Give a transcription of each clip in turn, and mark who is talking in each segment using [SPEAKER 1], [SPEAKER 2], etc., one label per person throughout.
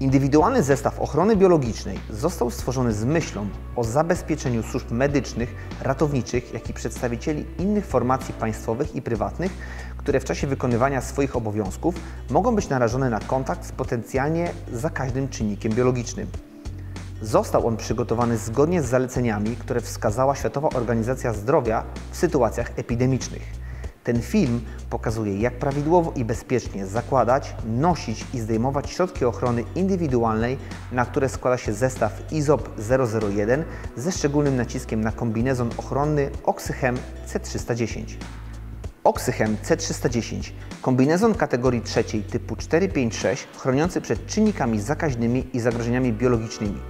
[SPEAKER 1] Indywidualny zestaw ochrony biologicznej został stworzony z myślą o zabezpieczeniu służb medycznych, ratowniczych, jak i przedstawicieli innych formacji państwowych i prywatnych, które w czasie wykonywania swoich obowiązków mogą być narażone na kontakt z potencjalnie zakaźnym czynnikiem biologicznym. Został on przygotowany zgodnie z zaleceniami, które wskazała Światowa Organizacja Zdrowia w sytuacjach epidemicznych. Ten film pokazuje, jak prawidłowo i bezpiecznie zakładać, nosić i zdejmować środki ochrony indywidualnej, na które składa się zestaw IZOP 001 ze szczególnym naciskiem na kombinezon ochronny Oxychem C310. Oxychem C310, kombinezon kategorii trzeciej typu 456, chroniący przed czynnikami zakaźnymi i zagrożeniami biologicznymi.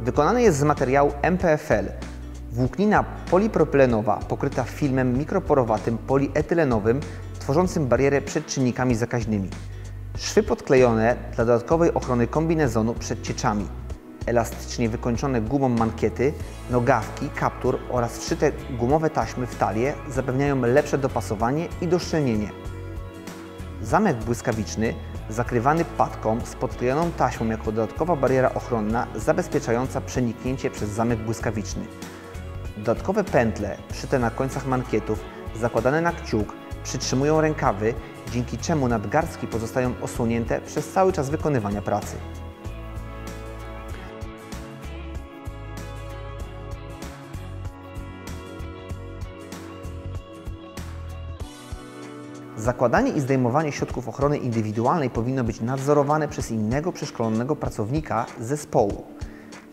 [SPEAKER 1] Wykonany jest z materiału MPFL, Włóknina polipropylenowa pokryta filmem mikroporowatym polietylenowym tworzącym barierę przed czynnikami zakaźnymi. Szwy podklejone dla dodatkowej ochrony kombinezonu przed cieczami. Elastycznie wykończone gumą mankiety, nogawki, kaptur oraz wszyte gumowe taśmy w talię zapewniają lepsze dopasowanie i doszczelnienie. Zamek błyskawiczny zakrywany patką z podklejoną taśmą jako dodatkowa bariera ochronna zabezpieczająca przeniknięcie przez zamek błyskawiczny. Dodatkowe pętle szyte na końcach mankietów, zakładane na kciuk, przytrzymują rękawy, dzięki czemu nadgarstki pozostają osłonięte przez cały czas wykonywania pracy. Zakładanie i zdejmowanie środków ochrony indywidualnej powinno być nadzorowane przez innego przeszkolonego pracownika zespołu.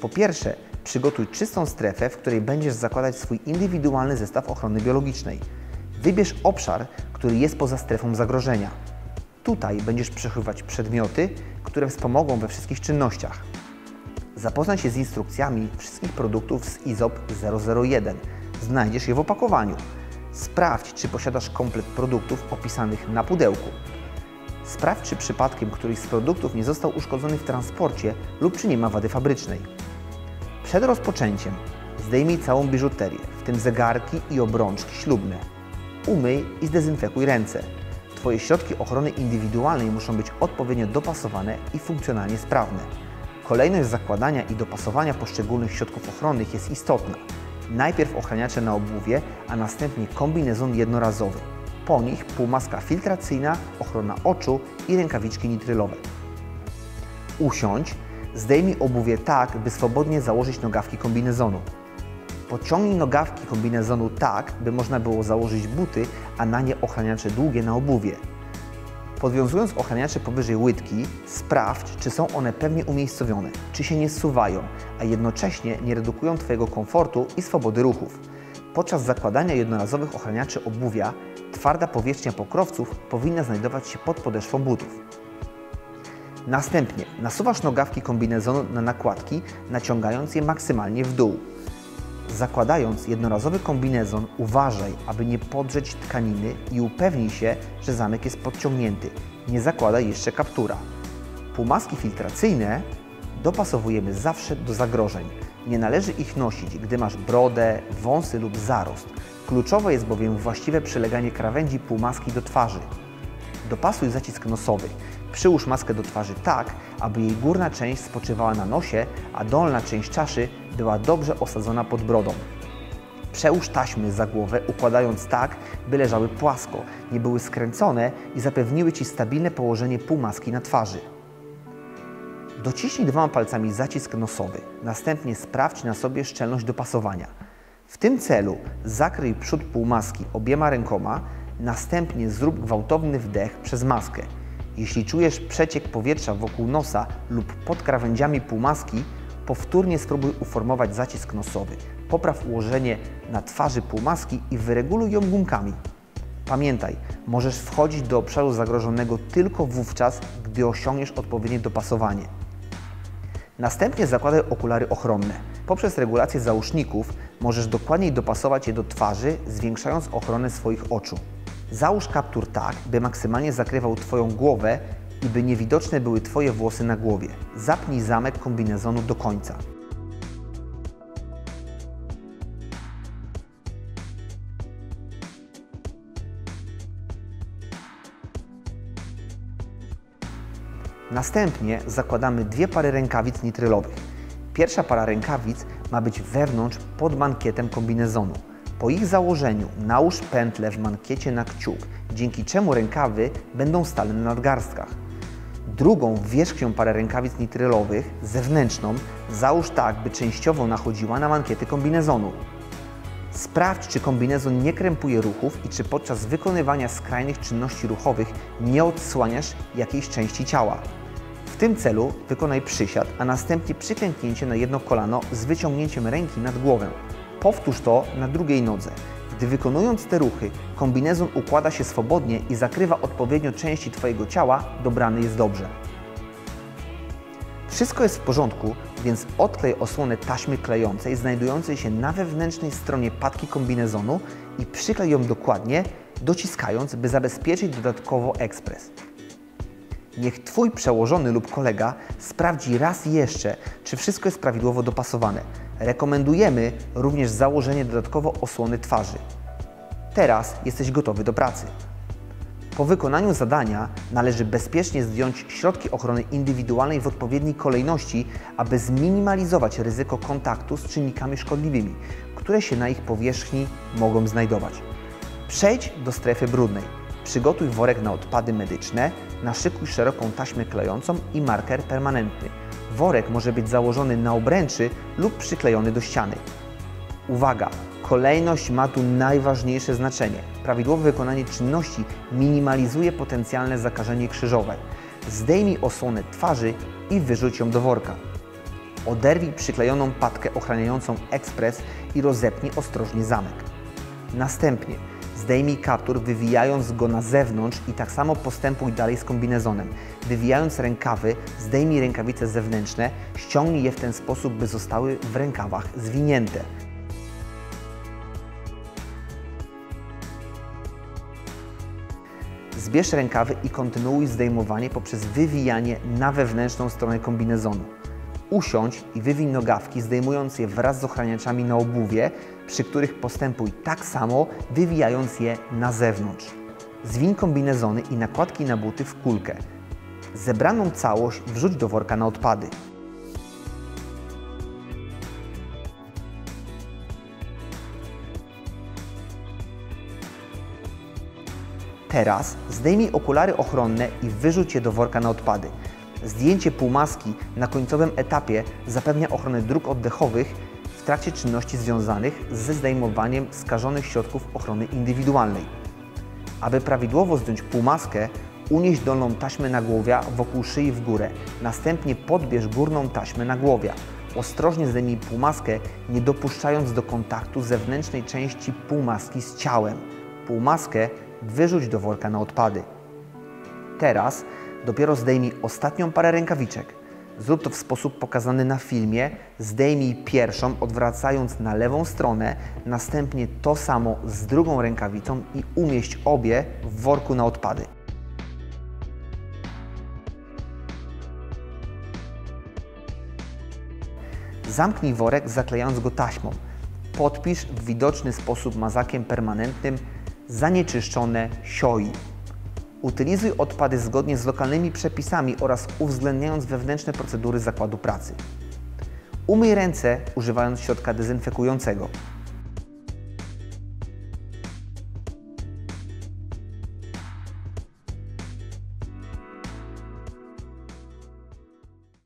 [SPEAKER 1] Po pierwsze, Przygotuj czystą strefę, w której będziesz zakładać swój indywidualny zestaw ochrony biologicznej. Wybierz obszar, który jest poza strefą zagrożenia. Tutaj będziesz przechowywać przedmioty, które wspomogą we wszystkich czynnościach. Zapoznaj się z instrukcjami wszystkich produktów z IZOP 001. Znajdziesz je w opakowaniu. Sprawdź, czy posiadasz komplet produktów opisanych na pudełku. Sprawdź, czy przypadkiem któryś z produktów nie został uszkodzony w transporcie lub czy nie ma wady fabrycznej. Przed rozpoczęciem zdejmij całą biżuterię, w tym zegarki i obrączki ślubne. Umyj i zdezynfekuj ręce. Twoje środki ochrony indywidualnej muszą być odpowiednio dopasowane i funkcjonalnie sprawne. Kolejność zakładania i dopasowania poszczególnych środków ochronnych jest istotna. Najpierw ochraniacze na obuwie, a następnie kombinezon jednorazowy. Po nich półmaska filtracyjna, ochrona oczu i rękawiczki nitrylowe. Usiądź Zdejmij obuwie tak, by swobodnie założyć nogawki kombinezonu. Pociągnij nogawki kombinezonu tak, by można było założyć buty, a na nie ochraniacze długie na obuwie. Podwiązując ochraniacze powyżej łydki, sprawdź, czy są one pewnie umiejscowione, czy się nie zsuwają, a jednocześnie nie redukują Twojego komfortu i swobody ruchów. Podczas zakładania jednorazowych ochraniaczy obuwia, twarda powierzchnia pokrowców powinna znajdować się pod podeszwą butów. Następnie nasuwasz nogawki kombinezonu na nakładki, naciągając je maksymalnie w dół. Zakładając jednorazowy kombinezon, uważaj, aby nie podrzeć tkaniny i upewnij się, że zamek jest podciągnięty. Nie zakładaj jeszcze kaptura. Półmaski filtracyjne dopasowujemy zawsze do zagrożeń. Nie należy ich nosić, gdy masz brodę, wąsy lub zarost. Kluczowe jest bowiem właściwe przyleganie krawędzi półmaski do twarzy. Dopasuj zacisk nosowy. Przyłóż maskę do twarzy tak, aby jej górna część spoczywała na nosie, a dolna część czaszy była dobrze osadzona pod brodą. Przełóż taśmy za głowę, układając tak, by leżały płasko, nie były skręcone i zapewniły Ci stabilne położenie półmaski na twarzy. Dociśnij dwoma palcami zacisk nosowy, następnie sprawdź na sobie szczelność dopasowania. W tym celu zakryj przód półmaski obiema rękoma, następnie zrób gwałtowny wdech przez maskę. Jeśli czujesz przeciek powietrza wokół nosa lub pod krawędziami półmaski, powtórnie spróbuj uformować zacisk nosowy. Popraw ułożenie na twarzy półmaski i wyreguluj ją gumkami. Pamiętaj, możesz wchodzić do obszaru zagrożonego tylko wówczas, gdy osiągniesz odpowiednie dopasowanie. Następnie zakładaj okulary ochronne. Poprzez regulację załóżników możesz dokładniej dopasować je do twarzy, zwiększając ochronę swoich oczu. Załóż kaptur tak, by maksymalnie zakrywał Twoją głowę i by niewidoczne były Twoje włosy na głowie. Zapnij zamek kombinezonu do końca. Następnie zakładamy dwie pary rękawic nitrylowych. Pierwsza para rękawic ma być wewnątrz pod mankietem kombinezonu. Po ich założeniu nałóż pętlę w mankiecie na kciuk, dzięki czemu rękawy będą stale na nadgarstkach. Drugą wierzchnią parę rękawic nitrylowych, zewnętrzną, załóż tak, by częściowo nachodziła na mankiety kombinezonu. Sprawdź, czy kombinezon nie krępuje ruchów i czy podczas wykonywania skrajnych czynności ruchowych nie odsłaniasz jakiejś części ciała. W tym celu wykonaj przysiad, a następnie przyklęknięcie na jedno kolano z wyciągnięciem ręki nad głowę. Powtórz to na drugiej nodze. Gdy wykonując te ruchy, kombinezon układa się swobodnie i zakrywa odpowiednio części Twojego ciała, dobrany jest dobrze. Wszystko jest w porządku, więc odklej osłonę taśmy klejącej znajdującej się na wewnętrznej stronie padki kombinezonu i przyklej ją dokładnie, dociskając, by zabezpieczyć dodatkowo ekspres. Niech Twój przełożony lub kolega sprawdzi raz jeszcze, czy wszystko jest prawidłowo dopasowane. Rekomendujemy również założenie dodatkowo osłony twarzy. Teraz jesteś gotowy do pracy. Po wykonaniu zadania należy bezpiecznie zdjąć środki ochrony indywidualnej w odpowiedniej kolejności, aby zminimalizować ryzyko kontaktu z czynnikami szkodliwymi, które się na ich powierzchni mogą znajdować. Przejdź do strefy brudnej. Przygotuj worek na odpady medyczne, naszykuj szeroką taśmę klejącą i marker permanentny. Worek może być założony na obręczy lub przyklejony do ściany. Uwaga! Kolejność ma tu najważniejsze znaczenie. Prawidłowe wykonanie czynności minimalizuje potencjalne zakażenie krzyżowe. Zdejmij osłonę twarzy i wyrzuć ją do worka. Oderwij przyklejoną patkę ochraniającą ekspres i rozepnij ostrożnie zamek. Następnie zdejmij kaptur, wywijając go na zewnątrz i tak samo postępuj dalej z kombinezonem. Wywijając rękawy, zdejmij rękawice zewnętrzne, ściągnij je w ten sposób, by zostały w rękawach zwinięte. Zbierz rękawy i kontynuuj zdejmowanie poprzez wywijanie na wewnętrzną stronę kombinezonu. Usiądź i wywiń nogawki, zdejmując je wraz z ochraniaczami na obuwie, przy których postępuj tak samo, wywijając je na zewnątrz. Zwiń kombinezony i nakładki na buty w kulkę. Zebraną całość wrzuć do worka na odpady. Teraz zdejmij okulary ochronne i wyrzuć je do worka na odpady. Zdjęcie półmaski na końcowym etapie zapewnia ochronę dróg oddechowych w trakcie czynności związanych ze zdejmowaniem skażonych środków ochrony indywidualnej. Aby prawidłowo zdjąć półmaskę, unieś dolną taśmę nagłowia wokół szyi w górę. Następnie podbierz górną taśmę nagłowia. Ostrożnie zdejmij półmaskę, nie dopuszczając do kontaktu zewnętrznej części półmaski z ciałem. Półmaskę wyrzuć do worka na odpady. Teraz dopiero zdejmij ostatnią parę rękawiczek. Zrób to w sposób pokazany na filmie. Zdejmij pierwszą, odwracając na lewą stronę, następnie to samo z drugą rękawicą i umieść obie w worku na odpady. Zamknij worek zaklejając go taśmą. Podpisz w widoczny sposób mazakiem permanentnym zanieczyszczone sioi. Utylizuj odpady zgodnie z lokalnymi przepisami oraz uwzględniając wewnętrzne procedury zakładu pracy. Umyj ręce używając środka dezynfekującego.